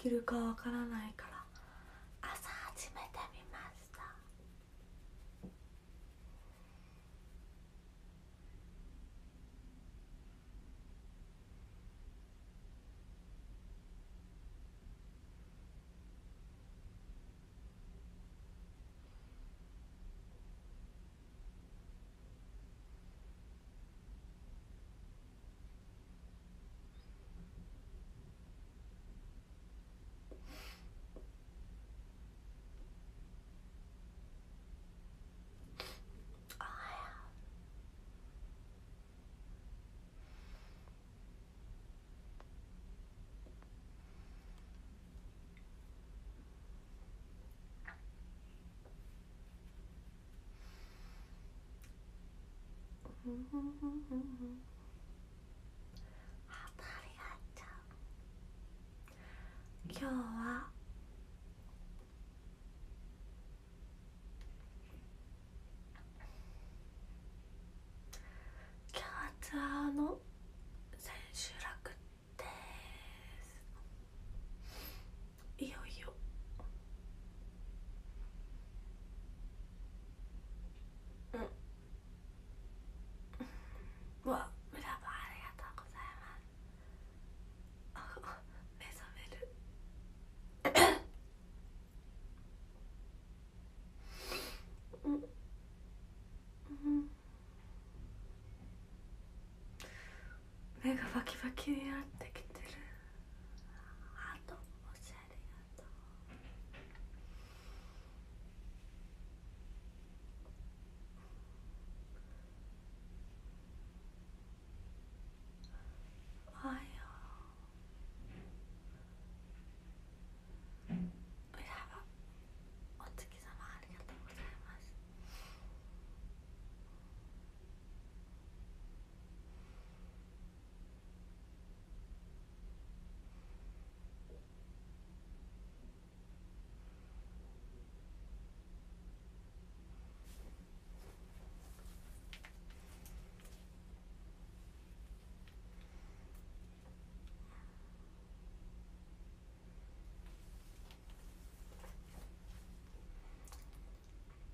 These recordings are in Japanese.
きるかわからないから。嗯嗯嗯嗯嗯がバキバキになってきてるハートおしありがとうおはよういやお月様ありがとうございます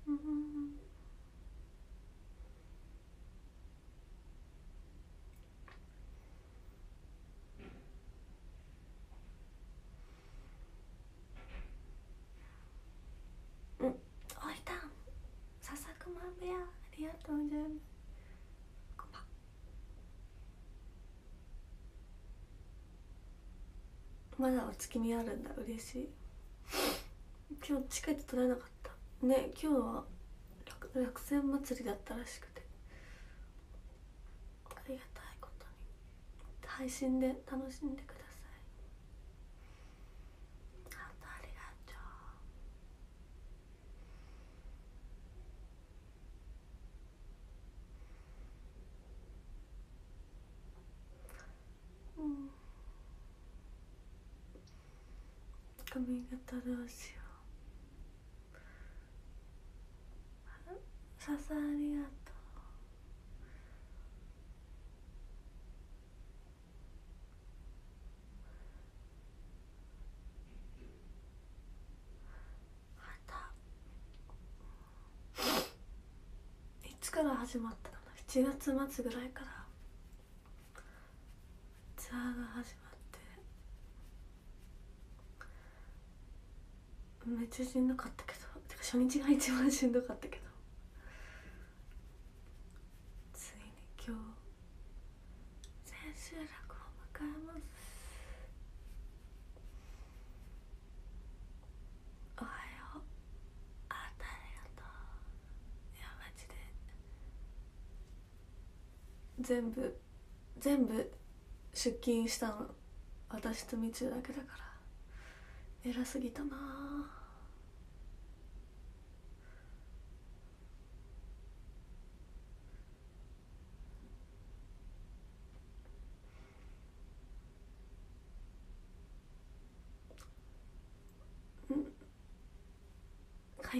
うんうん、おいたん、笹熊部屋、ありがとうございまだお月見あるんだ、嬉しい。今日チケット取れなかった。ね、今日は落落選祭りだったらしくて。ありがたいことに。配信で楽しんでください。ハートありがとう。うん髪型どうしよ。う笹ありがとう。た。いつから始まったの？7月末ぐらいから。ツアーが始まってめっちゃしんどかったけど。てか初日が一番しんどかったけど。ついに今日千秋楽を迎えますおはようあありがとういやマジで全部全部出勤したの。私とみちゅだけだから。偉すぎたなあ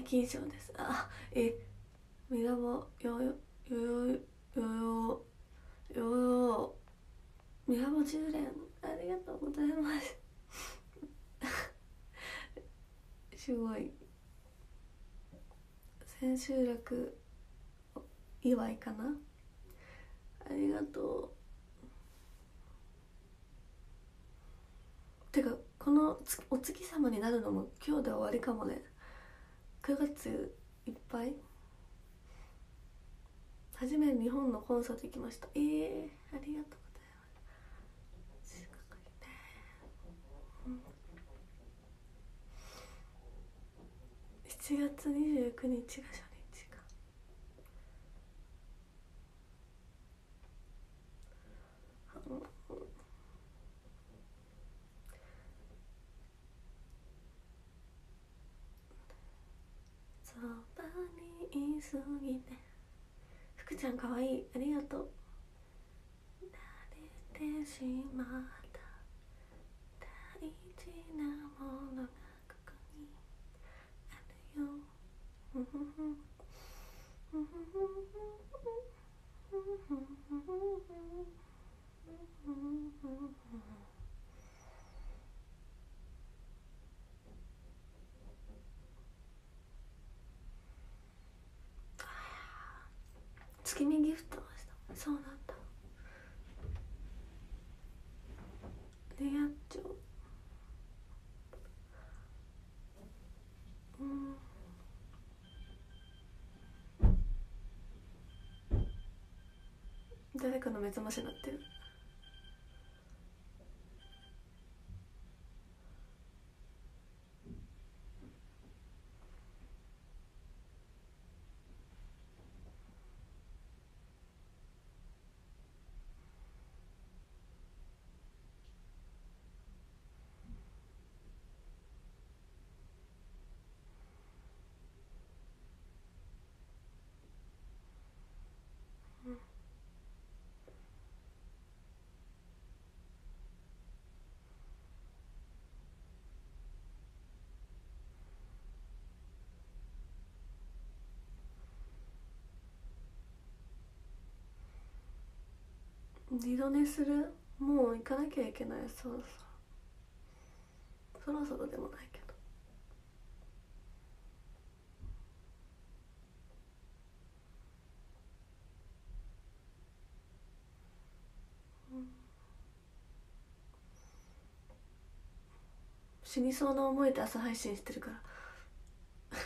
金賞です。あえメガボよよよよよよヨメガボ10連。ありがとうございます。すごい。千秋楽祝いかな。ありがとう。てかこのお月様になるのも今日で終わりかもね。9月いっぱい？初め日本のコンサート行きました。ええー、ありがとうございます。7月29日が初日かそばにいすぎて。福ちゃんかわいい。ありがとう。慣れてしまった。大事なものがここに。あるよ。月見ギフトした。そうなんだレアチョう。ん。誰かの目覚ましになってる。二度寝するもう行かなきゃいけないそろそろ。そろそろでもないけど。死にそうな思いで朝配信してるから。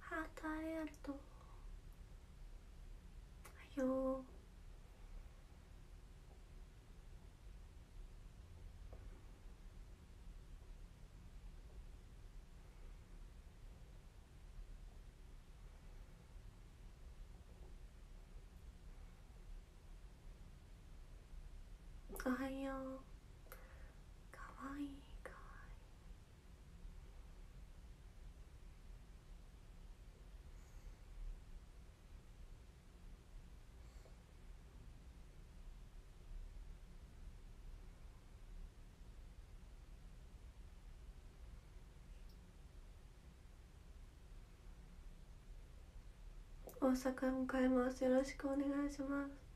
ハートありがとうよおはようかわいいかわいい大阪向かいます。よろしくお願いします。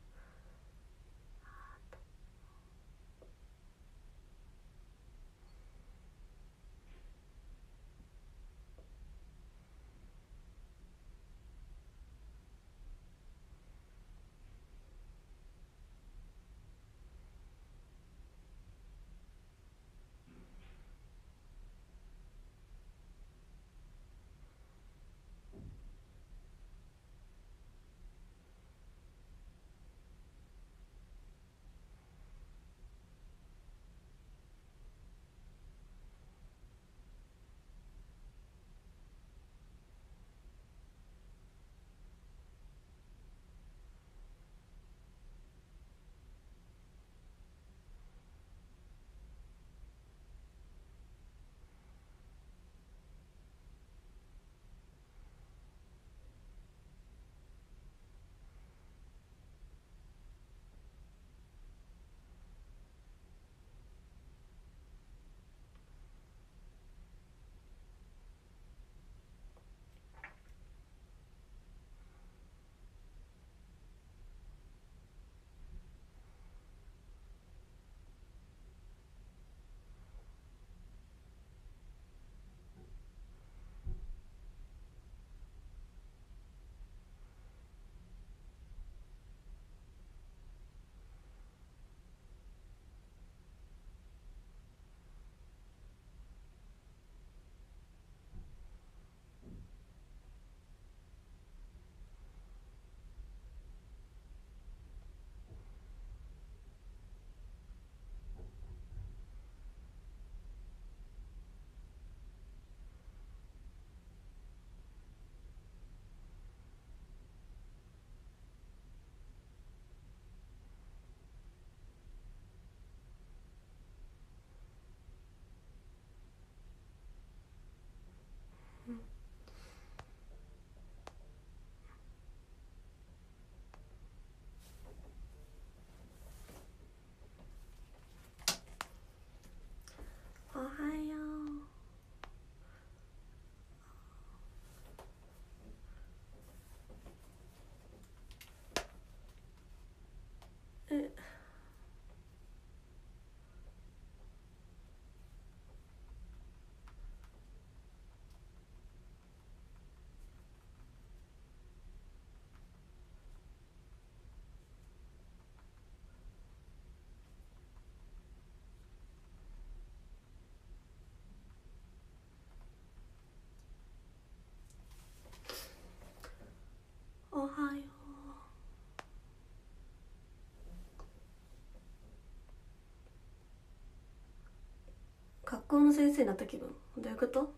学校の先生になった気分。どういうこと？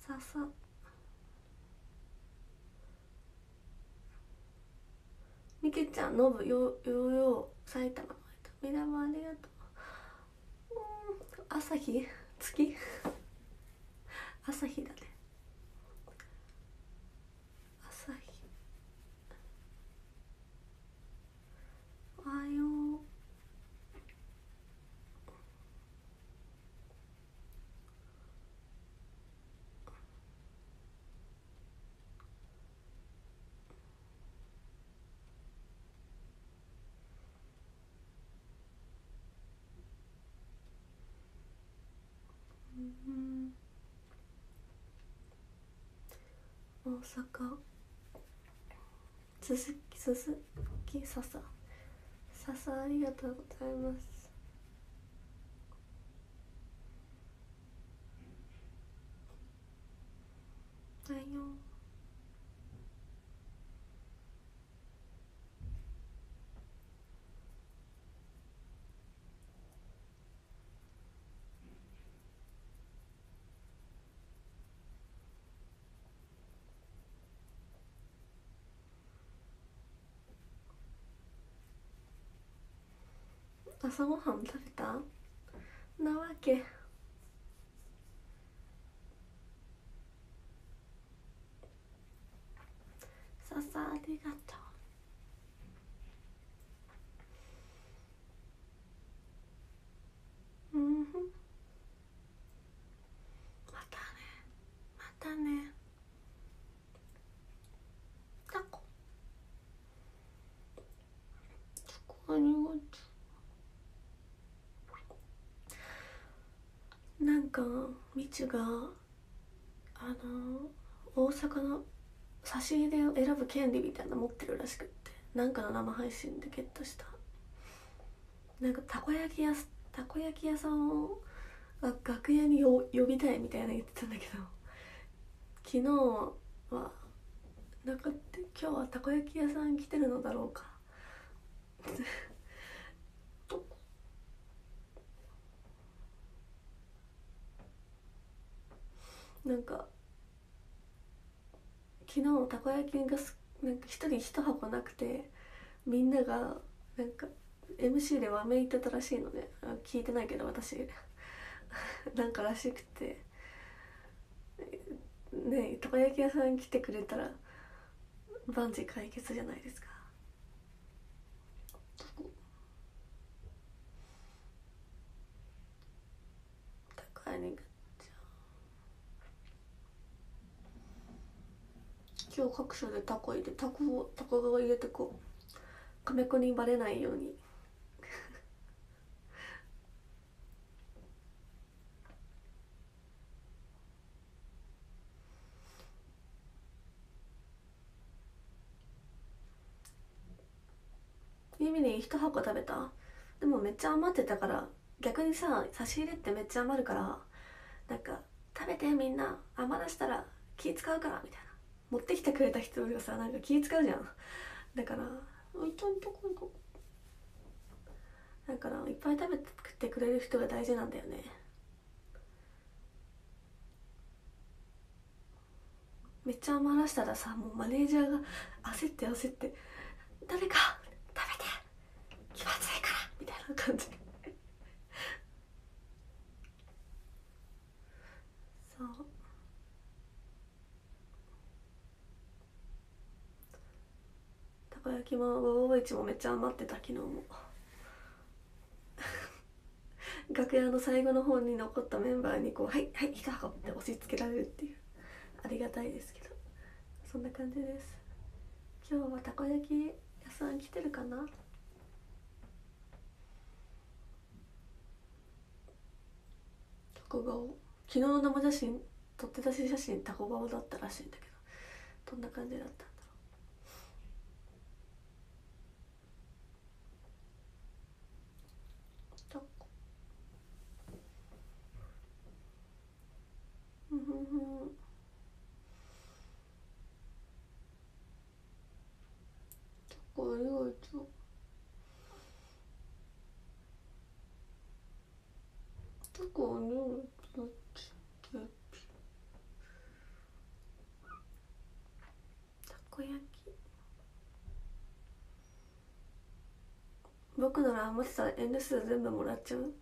ささ。みけちゃんのぶよよよ埼玉のみなもありがとううん朝日月朝日だね朝日おはよう大阪。鈴木鈴木笹。笹ありがとうございます。だよ。朝ごはん食べた？なわけ。ささありがとううんふんまたねまたねタコタコありがとうなんかみちがあの大阪の差し入れを選ぶ権利みたいなの持ってるらしくってなんかの生配信でゲットした。なんかたこ焼き屋たこ焼き屋さんを楽屋に呼びたいみたいな言ってたんだけど昨日はなんかって今日はたこ焼き屋さん来てるのだろうかなんか昨日たこ焼きがすなんか一人一箱なくてみんながなんか MC でわめいてたらしいのね。あ聞いてないけど私。なんからしくて。ねたこ焼き屋さん来てくれたら万事解決じゃないですか。高いね今日各所でタコ入れタコをタコを入れてこう亀子にバレないように。ゆみに一箱食べた？でもめっちゃ余ってたから逆にさ差し入れってめっちゃ余るからなんか食べてみんな余らしたら気使うからみたいな。持ってきてくれた人がさなんか気使うじゃん。だから置いといとこ行こう。だからいっぱい食べてくれる人が大事なんだよね。めっちゃ余らしたらさもうマネージャーが焦って焦って「誰か食べて気まずいから」みたいな感じそうたこ焼きも551もめっちゃ余ってた昨日も。楽屋の最後の方に残ったメンバーにこう「はいはい一箱」って押し付けられるっていう。ありがたいですけど。そんな感じです。今日はたこ焼き屋さん来てるかな？たこ顔。昨日の生写真撮って出し写真たこ顔だったらしいんだけど。どんな感じだった？う。たこ焼き。僕ならあんまさ、N 数全部もらっちゃう。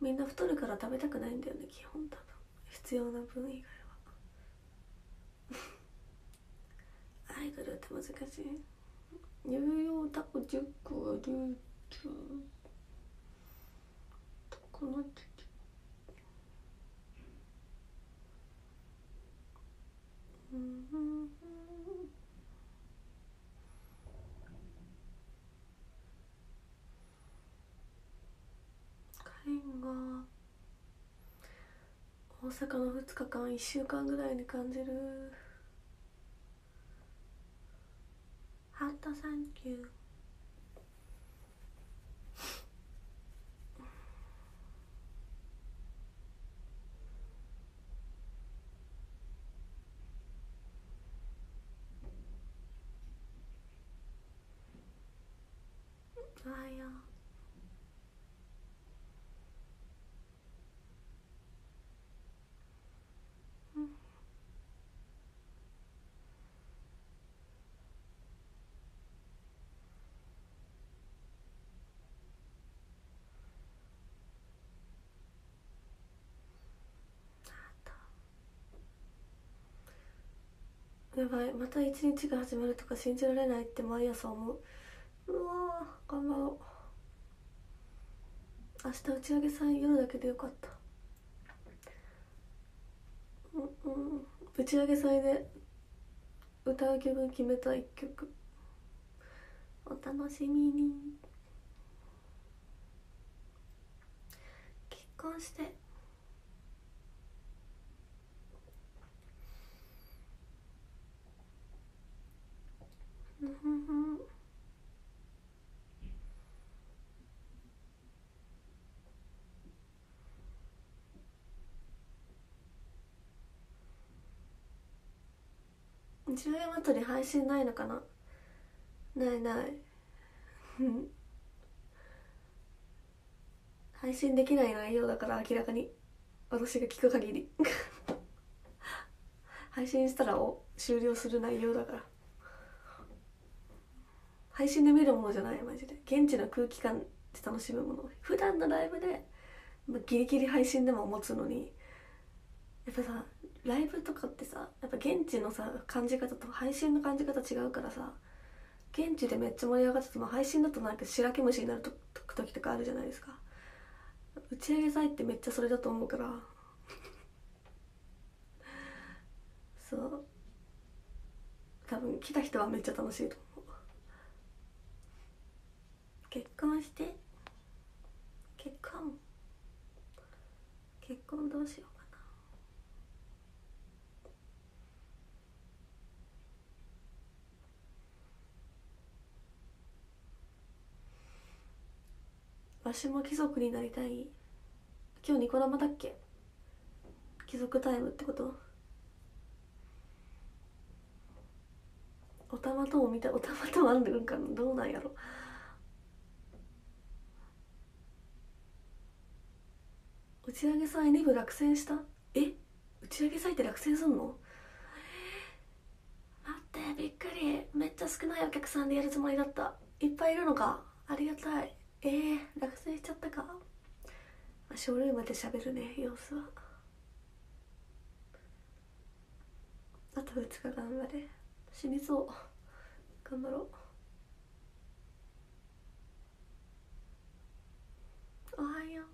みんな太る？から食べたくないんだよね、基本多分。必要な分以外は。アイドルって難しい。有用タコ10個はルーツこの時うん。会員が大阪の2日間1週間ぐらいに感じる。ハートサンキューあいややばい。また一日が始まるとか信じられないって毎朝思う。うわー頑張ろう。明日打ち上げ祭夜だけでよかった。うんうん打ち上げ祭で歌う曲決めた一曲。お楽しみに。結婚してうんうんうん10円あたり配信ないのかな？ないない。配信できない内容だから明らかに。私が聞く限り。配信したら終了する内容だから。配信で見るものじゃないマジで。現地の空気感で楽しむもの。普段のライブでギリギリ配信でも持つのにやっぱさライブとかってさやっぱ現地のさ感じ方と配信の感じ方違うからさ現地でめっちゃ盛り上がってても配信だとなんか白け虫になると時とかあるじゃないですか。打ち上げ祭ってめっちゃそれだと思うから。そう。多分来た人はめっちゃ楽しいと思う。結婚して結婚結婚どうしようかわしも貴族になりたい。今日ニコ生だっけ？貴族タイムってこと？おたまとも見たおたまともあるんかどうなんやろ？打ち上げ祭2部落選した？え？打ち上げ祭って落選すんの？待ってびっくり。めっちゃ少ないお客さんでやるつもりだった。いっぱいいるのか。ありがたい。えー、落選しちゃったか、まあ、ショールームで喋るね様子は。あと2日頑張れ。死にそう。頑張ろう。おはよう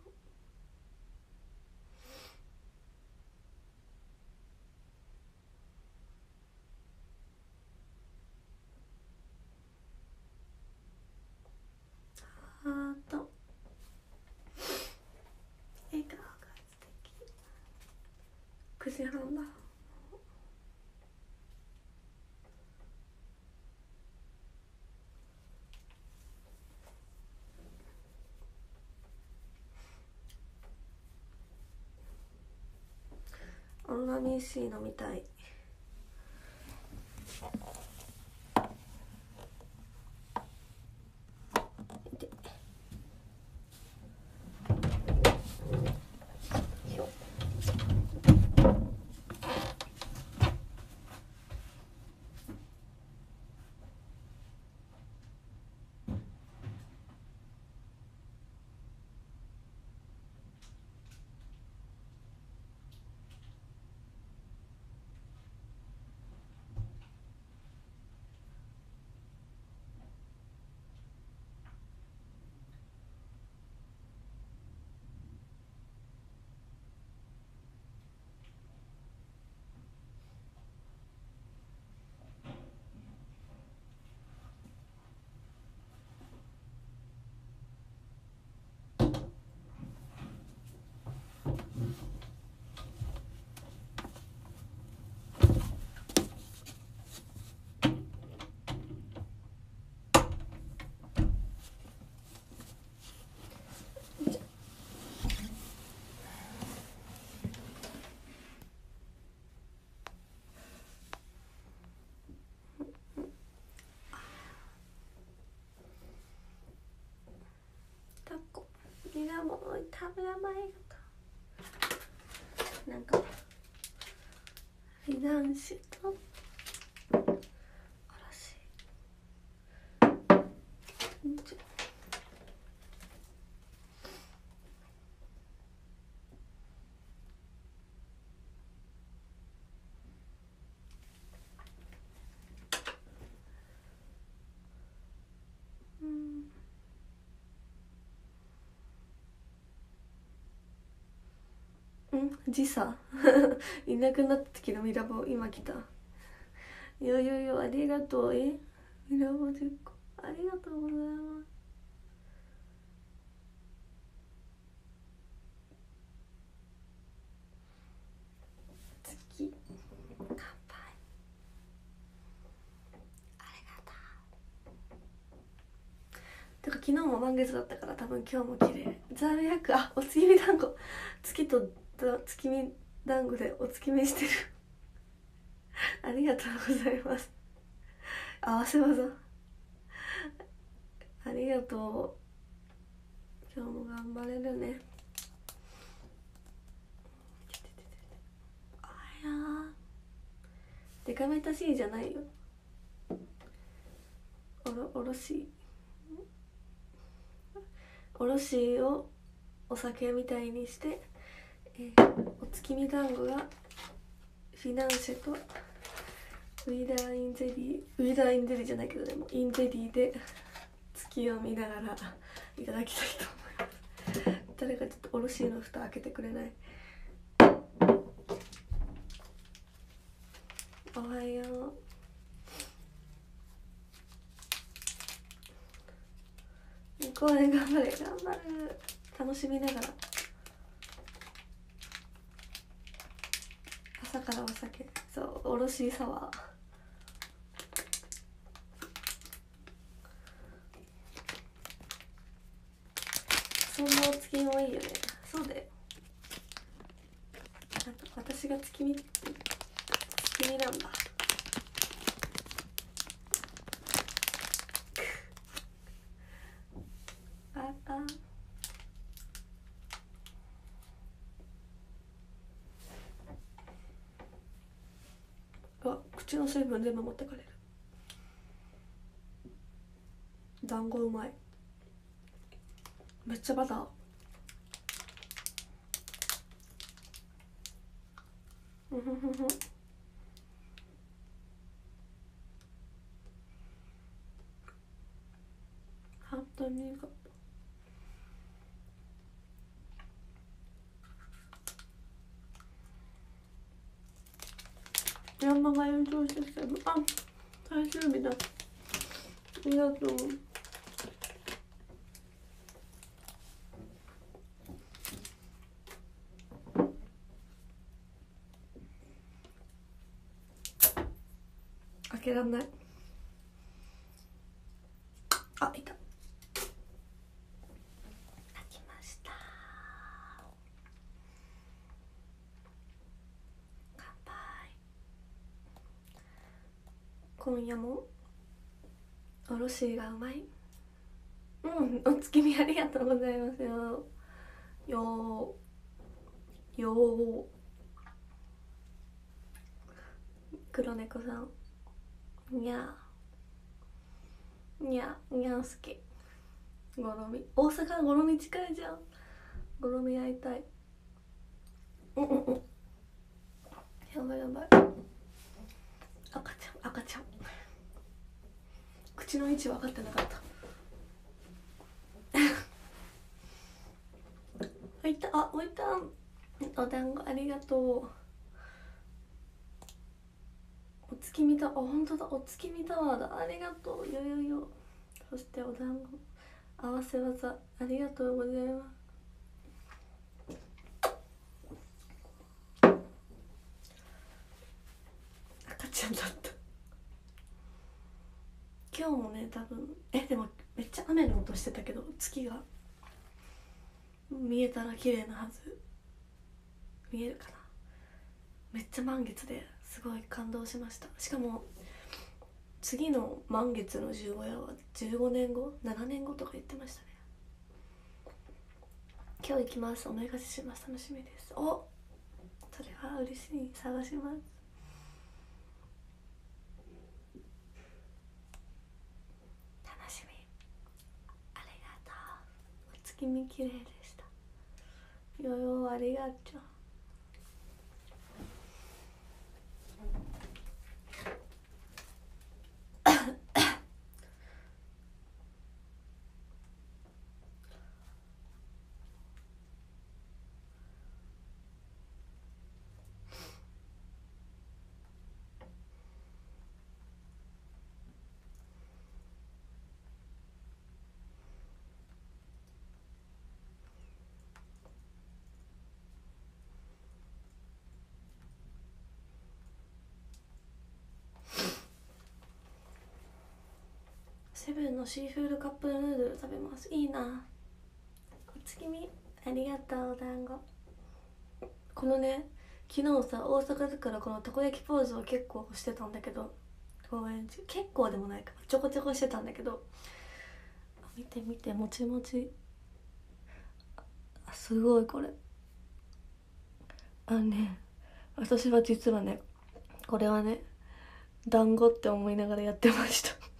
ハート笑顔が素敵9時半だオンラミン C 飲みたい。もい田村麻衣がなんかと時差 いなくなった時のミラボ今来た。よよよありがとう。え？ミラボ10個。ありがとうございます。次。乾杯。ありがとう。てか昨日も満月だったから多分今日も綺麗。ザーヤクあお月見団子。月とだ月見団子でお月見してる。ありがとうございます。合わせ技ありがとう。今日も頑張れるね。あやデカメタ C じゃないよ。おろおろしおろしをお酒みたいにして、えーお月見団子がフィナンシェとウィダーインゼリーウィダーインゼリーじゃないけどでもインゼリーで月を見ながらいただきたいと思います。誰かちょっとおろしの蓋開けてくれない？おはよう。行こうね頑張れ頑張る。楽しみながら。朝からお酒。そうおろしサワー。そんなお月見もいいよね。そうだよ。なんか私が月見月見なんだああうわ口の水分全部持ってかれる。団子うまい。めっちゃバター。うんふふん本当にがヤンマが延長してきたのあ最終日だありがとう開けらんないあいた開きました乾杯今夜も？おろしがうまい？うんお月見ありがとうございますよ。よーよー黒猫さん。にゃー。にゃにゃんすけ。ごろみ。大阪ごろみ近いじゃん。ごろみ会いたい。うんうんうん。やばいやばい。赤ちゃん赤ちゃん。口の位置分かってなかった。おいた。あおいた。お団子ありがとう。お月見だ。あ本当だ。お月見タワーだ。ありがとう。よよよ。そしてお団子合わせ技。ありがとうございます赤ちゃだった。今日もね多分えでもめっちゃ雨の音してたけど月が。見えたら綺麗なはず。見えるかな。めっちゃ満月ですごい感動しました。しかも次の満月の十五夜は15年後？7年後とか言ってましたね。今日行きます。お願いします。楽しみです。おそれは嬉しい。探します楽しみありがとうお月見綺麗でした。よよありがとう。セブンのシーフードカップヌードル食べます。いいな。お月見ありがとうお団子。このね昨日さ大阪だからこのたこ焼きポーズを結構してたんだけど公演中結構でもないか。ちょこちょこしてたんだけど。見て見てもちもち。すごいこれ。あのね私は実はねこれはね団子って思いながらやってました。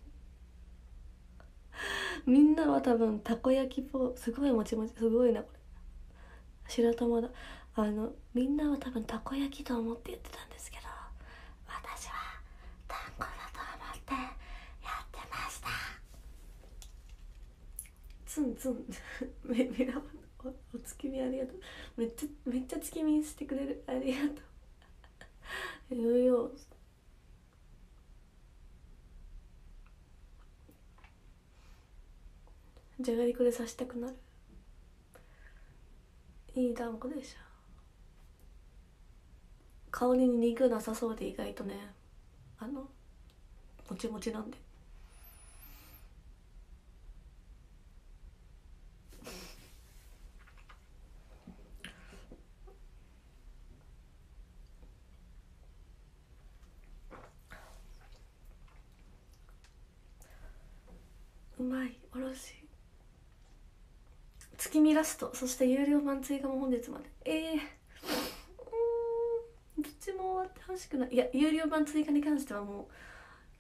みんなは多分たこ焼きポすごいもちもちすごいなこれ。白玉だ。あのみんなは多分たこ焼きと思って言ってたんですけど私は団子だと思ってやってました。ツンツン。めめらおお月見ありがとう。めっちゃめっちゃ月見してくれる。ありがとう。よよじゃがりこで刺したくなる。いい団子でしょ。香りに肉なさそうで意外とねあのもちもちなんでうまいおろし月見ラストそして有料版追加も本日まで。ええー、うん。どっちも終わってほしくない。いや有料版追加に関してはもう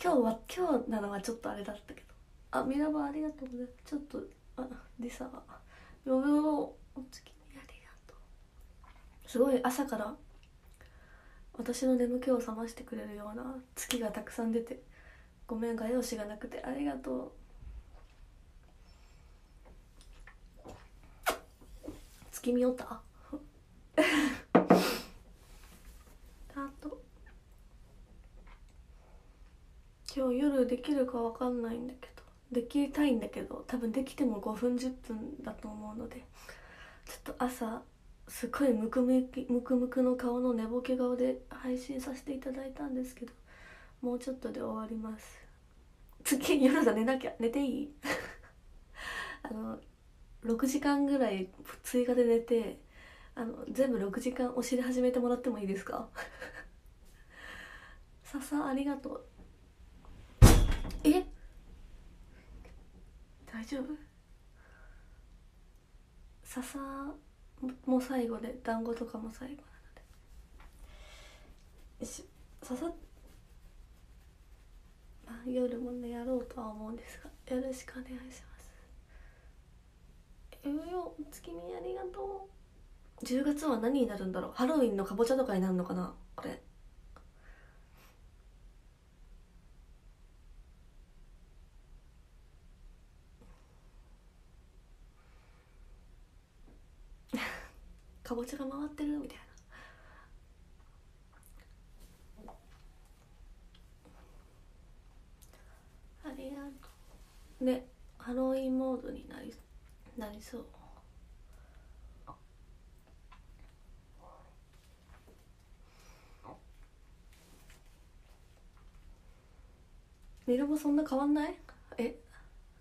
今日は今日なのはちょっとあれだったけど。あミラバありがとうございます。ちょっとあリサがよよお月見ありがとう。すごい朝から私の眠気を覚ましてくれるような月がたくさん出てごめん画用紙がなくてありがとう。月見おった？あと今日夜できるかわかんないんだけど。できたいんだけど。多分できても5分10分だと思うので。ちょっと朝すごいムクムクムクムクの顔の寝ぼけ顔で配信させていただいたんですけど。もうちょっとで終わります。次夜だ。寝なきゃ。寝ていい？あの6時間ぐらい追加で寝てあの全部6時間お尻始めてもらってもいいですか？笹ありがとう。え？大丈夫？笹も最後で団子とかも最後なので。し笹あ夜もねやろうとは思うんですがよろしくお願いします。えー、よ月見ありがとう。10月は何になるんだろう？ハロウィンのかぼちゃとかになるのかな？これ。かぼちゃが回ってるみたいな。ありがとう。ねハロウィンモードになりそう。なりそう。色もそんな変わんない？え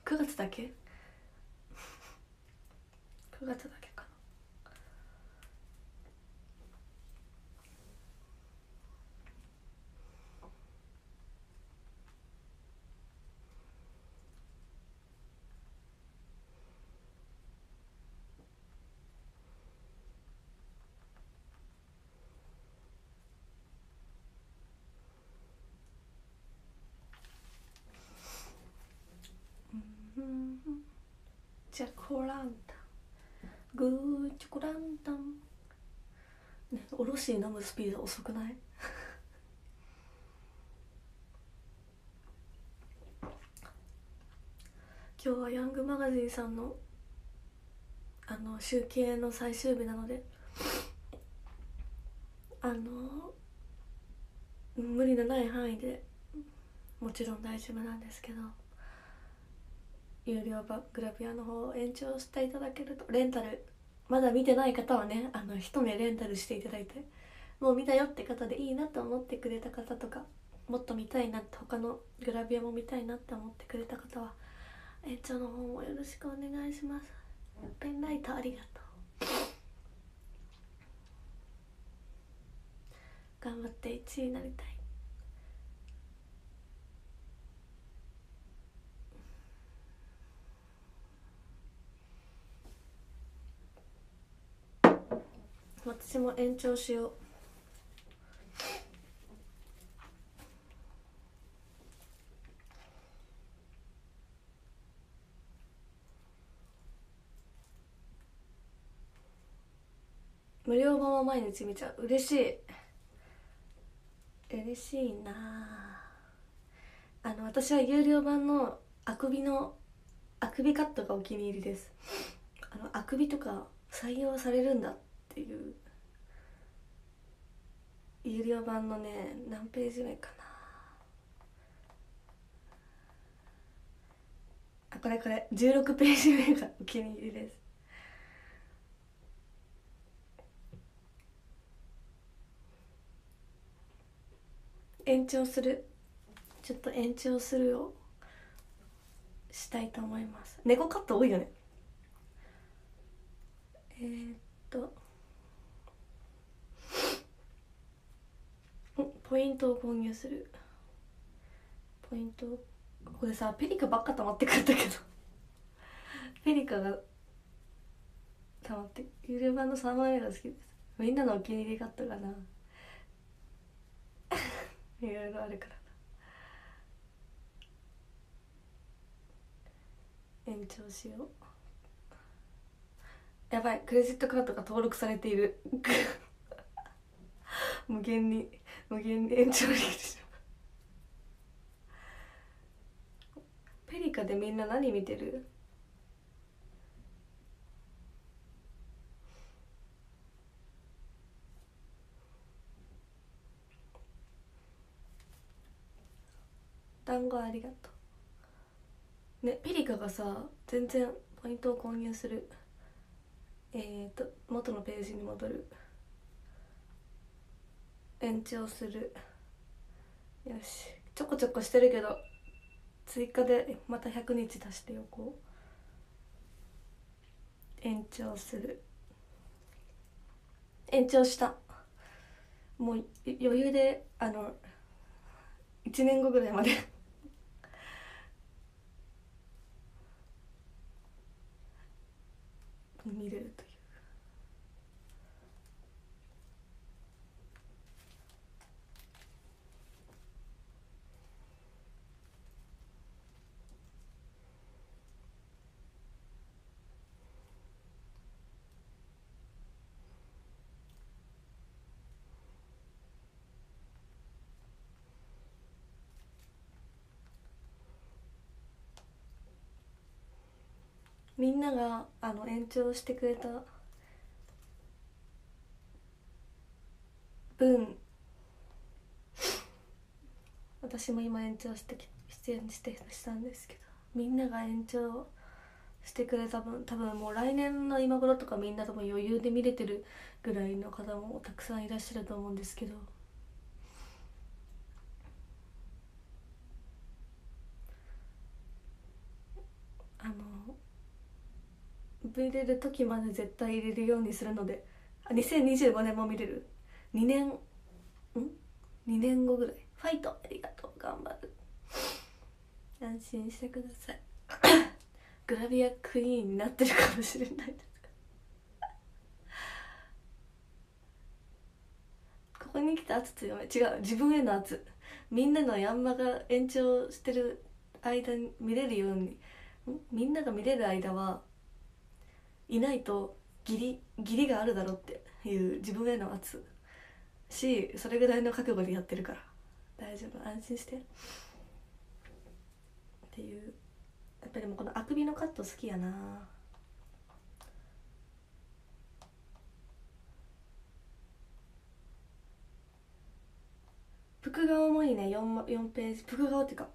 ？9月だけ？9月だけかなチャコランタン。グーチョコランタン。ねおろし飲むスピード遅くない？今日はヤングマガジンさんのあの集計の最終日なのであの無理のない範囲でもちろん大丈夫なんですけど。有料バグラビアの方を延長していただけるとレンタル。まだ見てない方はねあの一目レンタルしていただいてもう見たよって方でいいなと思ってくれた方とかもっと見たいなって他のグラビアも見たいなって思ってくれた方は延長の方もよろしくお願いします。ペンライトありがとう。頑張って1位になりたい。私も延長しよう。無料版は毎日見ちゃう。嬉しい。嬉しいなあの私は有料版のあくびのあくびカットがお気に入りです。あのあくびとか採用されるんだって。ていう。有料版のね何ページ目かな。あこれこれ。16ページ目がお気に入りです。延長する。ちょっと延長するをしたいと思います。猫カット多いよね。えー、っと。ポイントを購入する。ポイント。これさペリカばっか溜まってくるんだけど。ペリカが溜まってゆる版の3枚目が好きです。みんなのお気に入りカットかな。いろいろあるから延長しよう。やばいクレジットカードが登録されている。無限に無限に延長できてしまう。ペリカでみんな何見てる？団子ありがとう。ねペリカがさ全然ポイントを購入する。えっ、ー、と元のページに戻る。延長する。よし。ちょこちょこしてるけど追加でまた100日足しておこう。延長する。延長した。もう余裕であの1年後ぐらいまで。見れると。みんながあの延長してくれた分私も今延長してき出演してしたんですけどみんなが延長してくれた分多分もう来年の今頃とかみんな多分余裕で見れてるぐらいの方もたくさんいらっしゃると思うんですけどあの見れる時まで絶対入れるようにするのであ2025年も見れる？2年？ん？2年後ぐらい。ファイトありがとう頑張る。安心してください。グラビアクイーンになってるかもしれない ここに来て圧強め。違う。自分への圧。みんなのヤンマが延長してる間に見れるように。みんなが見れる間はいないと義理義理があるだろうっていう自分への圧。しそれぐらいの覚悟でやってるから。大丈夫。安心して。っていう。やっぱりもうこのあくびのカット好きやな。服顔もいいね。4, 4ページ。服顔っていうか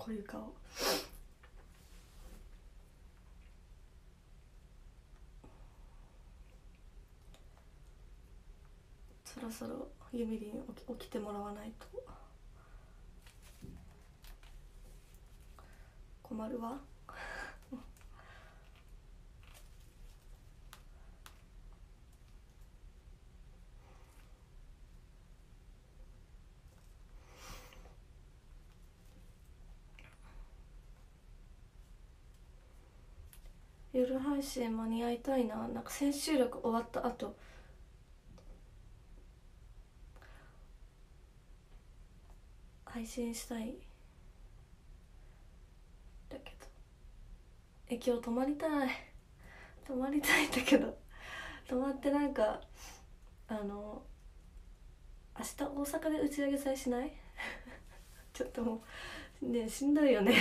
こういう顔そそろゆみりん起き起きてもらわないと困るわ。夜配信間に合いたいな。なんか千秋楽終わった後配信したい。だけど。え今日泊まりたい。泊まりたいんだけど。泊まってなんかあの明日大阪で打ち上げさえしない？ちょっともうねしんどいよね。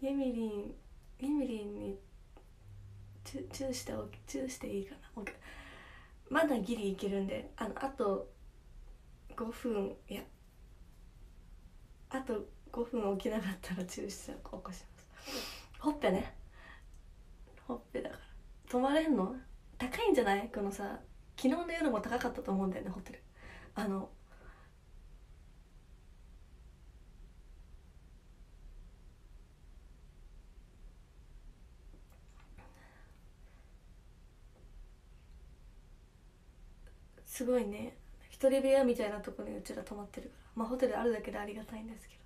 エミリンエミリンにチュチューしてチューしていいかな？まだギリいけるんで。あのあと5分いやあと5分起きなかったら注射起こします。ほっぺね。ほっぺだから。泊まれんの？高いんじゃない？このさ昨日の夜も高かったと思うんだよねホテル。あのすごいね。一人部屋みたいなとこにうちら泊まってるから。まあホテルあるだけでありがたいんですけど。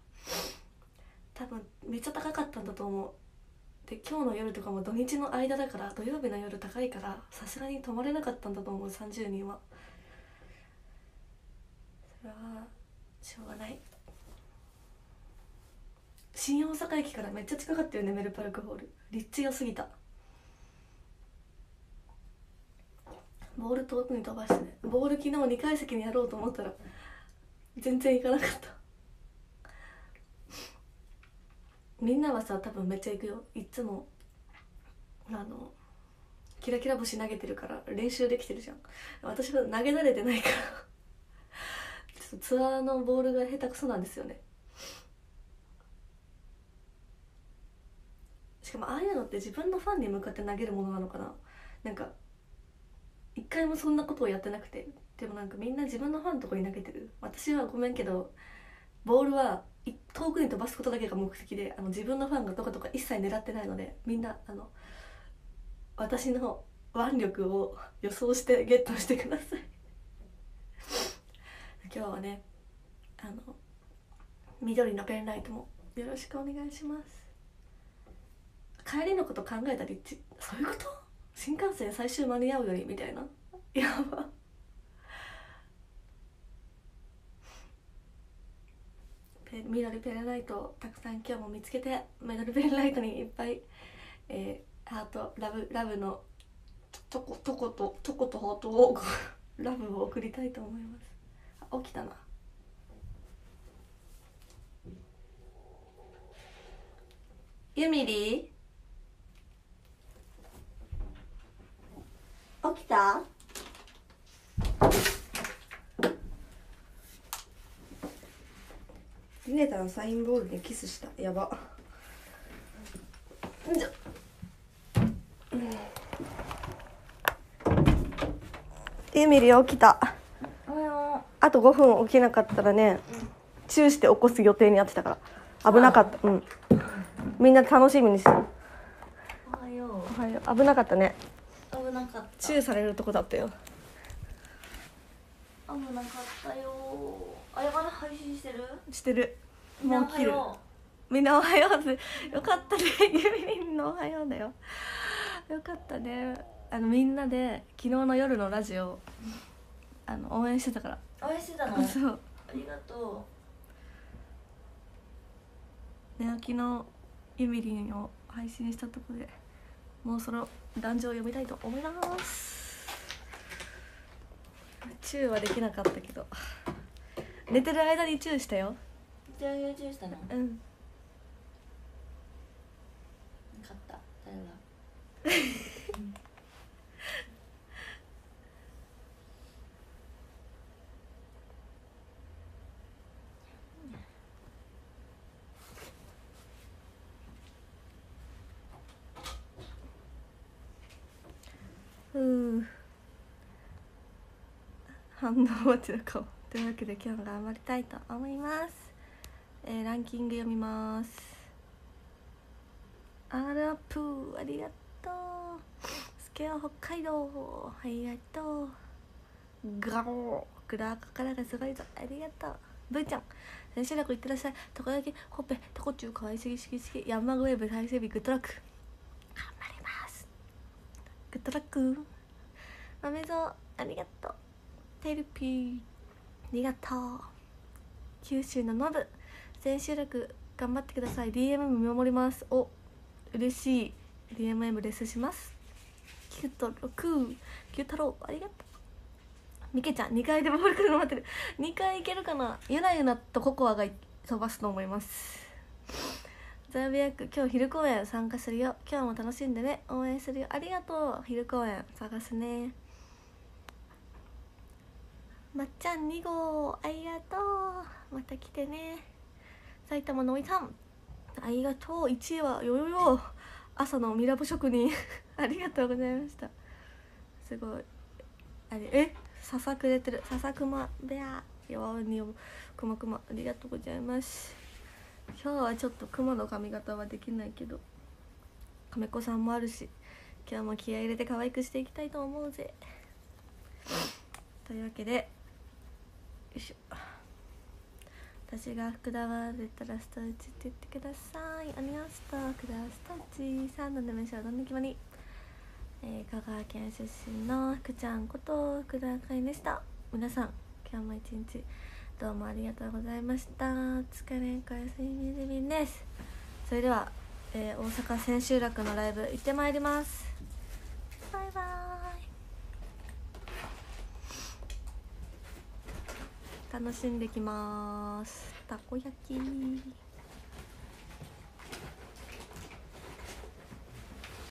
多分めっちゃ高かったんだと思う。で今日の夜とかも土日の間だから土曜日の夜高いからさすがに泊まれなかったんだと思う30人は。それはしょうがない。新大阪駅からめっちゃ近かったよねメルパルクホール。立地良すぎた。ボール遠くに飛ばしてねボール昨日2階席にやろうと思ったら全然行かなかった。みんなはさ多分めっちゃ行くよ。いつもあのキラキラ星投げてるから練習できてるじゃん。私は投げ慣れてないからちょっとツアーのボールが下手くそなんですよね。しかもああいうのって自分のファンに向かって投げるものなのかな。なんか一回もそんなことをやってなくて。でもなんかみんな自分のファンのとこに投げてる。私はごめんけどボールは遠くに飛ばすことだけが目的であの自分のファンがどことか一切狙ってないのでみんなあの私の腕力を予想してゲットしてください。今日はねあの緑のペンライトもよろしくお願いします。帰りのこと考えたりそういうこと？新幹線最終間に合うよりみたいな。やば。緑ペンライトたくさん今日も見つけて緑ペンライトにいっぱい、えー、ハートラブラブのとことこととことハートを ラブを送りたいと思います。起きたな。ゆみり起きた？ゆねたのサインボールでキスした。やば。じゃ、ゆみり起きた。あと5分起きなかったらね、うん、チューして起こす予定になってたから。危なかった。うん。みんな楽しみにしておはよう。おはよう。危なかったね危なかった。チューされるとこだったよ。危なかったよ。あれまだ配信してる？してる。もう切る。みんなおはようよかったね。ゆみりんのおはようだよ。よかったね。あのみんなで昨日の夜のラジオあの応援してたから。応援してたの？そう。ありがと寝起きのゆみりんを配信したとこでもうその男女を読みたいと思います。チューはできなかったけど。寝てる間にチューしたよ。じゃあ YouTube したの？うん。勝った。誰だ うん反応待ちの顔というわけで今日も頑張りたいと思います、えーランキング読みます。アラプーありがとう。スケア北海道ありがとう。ガオーグラーカからがすごいぞ。ありがとう。ブーちゃん先生楽いってらっしゃい。たこ焼きほっぺたこチューかわいすぎしぎしぎ山越え部最整備グッドラック。頑張ります。グッドラック。豆蔵ありがとう。テルピーありがとう。九州のノブ千秋楽頑張ってください。DMM 見守ります。お嬉しい。DMM レスします。キュート6キュー太郎ありがとう。みけちゃん2階でボール来るの待ってる。2階いけるかな。ゆなゆなとココアが飛ばすと思います。ザービアック今日昼公演参加するよ。今日も楽しんでね。応援するよ。ありがとう。昼公演探すね。まっちゃん2号ありがとう。また来てね。埼玉のおいさん。ありがとう。1位はよよよ。朝のミラボ職人。ありがとうございました。すごい。あれえ？笹くれてる。笹くまベア弱おにくまくまありがとうございます。今日はちょっと熊の髪型はできないけど。亀子さんもあるし。今日も気合い入れて可愛くしていきたいと思うぜ。というわけでいしょ。私が福田が出たらストレッチって言ってください。アニアスタークダスタッチ。3度で飯はどんな決まりえー、香川県出身の福ちゃんこと福田かいでした。皆さん今日も一日どうもありがとうございました。お疲れおやすみゼミンです。それでは、えー大阪千秋楽のライブ行ってまいります。バイバイ。楽しんできます。たこ焼き。